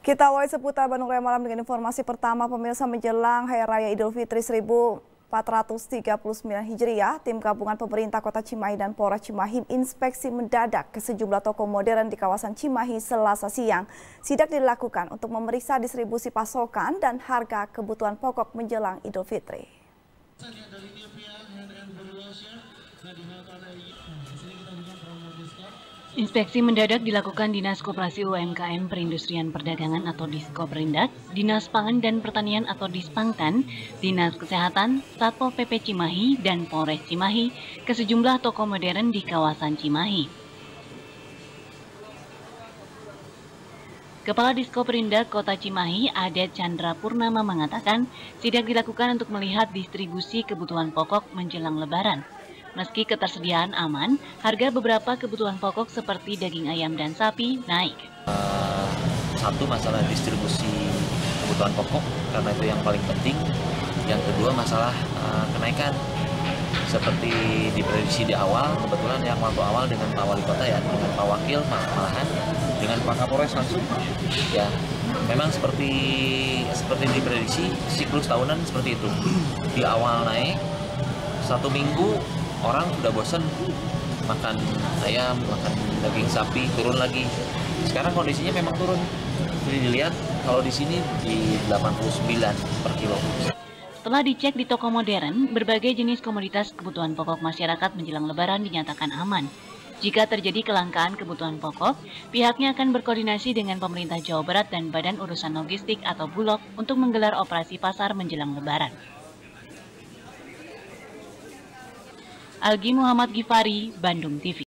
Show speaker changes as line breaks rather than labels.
Kita awali seputar Bandung Raya Malam dengan informasi pertama pemirsa menjelang Hari Raya Idul Fitri 1439 Hijriah, tim gabungan pemerintah Kota Cimahi dan Polres Cimahi inspeksi mendadak ke sejumlah toko modern di kawasan Cimahi Selasa siang. Sidak dilakukan untuk memeriksa distribusi pasokan dan harga kebutuhan pokok menjelang Idul Fitri.
Inspeksi mendadak dilakukan Dinas Koperasi UMKM Perindustrian Perdagangan atau Diskoperindak, Dinas Pangan dan Pertanian atau Dispangtan, Dinas Kesehatan, Satpol PP Cimahi, dan Polres Cimahi ke sejumlah toko modern di kawasan Cimahi. Kepala Diskoperindak Kota Cimahi, Adet Chandra Purnama mengatakan, sidak dilakukan untuk melihat distribusi kebutuhan pokok menjelang lebaran. Meski ketersediaan aman, harga beberapa kebutuhan pokok seperti daging ayam dan sapi naik.
Uh, satu masalah distribusi kebutuhan pokok karena itu yang paling penting. Yang kedua masalah uh, kenaikan seperti diprediksi di awal kebetulan yang waktu awal dengan Pak Wali Kota ya dengan Pak Wakil malahan dengan Pak Kapolres langsung ya memang seperti seperti diprediksi siklus tahunan seperti itu di awal naik satu minggu orang sudah bosan makan ayam, makan daging sapi, turun lagi. Sekarang kondisinya memang turun. Jadi dilihat kalau di sini di 89 per kilo.
Setelah dicek di toko modern, berbagai jenis komoditas kebutuhan pokok masyarakat menjelang lebaran dinyatakan aman. Jika terjadi kelangkaan kebutuhan pokok, pihaknya akan berkoordinasi dengan pemerintah Jawa Barat dan Badan Urusan Logistik atau Bulog untuk menggelar operasi pasar menjelang lebaran. Algi Muhammad Gifari, Bandung TV.